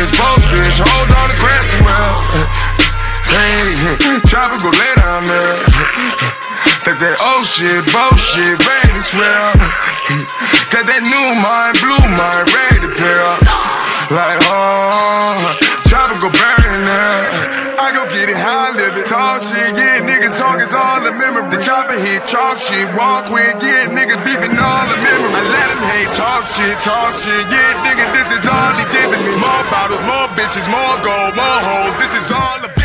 bitch, both bitch, hold on to grab some Hey, chopper go lay down there. Think that oh shit, bullshit, ready to swear. Got that new mind, blue mind, ready to pair. Like, oh, chopper go burn there. I go get it high, live it. Talk shit, yeah, nigga talk is all the memory. The chopper hit, chalk shit, walk with, yeah, niggas beefing all the memory. I let him hate, talk shit, talk shit, yeah, nigga, this bitches, more gold, more hoes, this is all the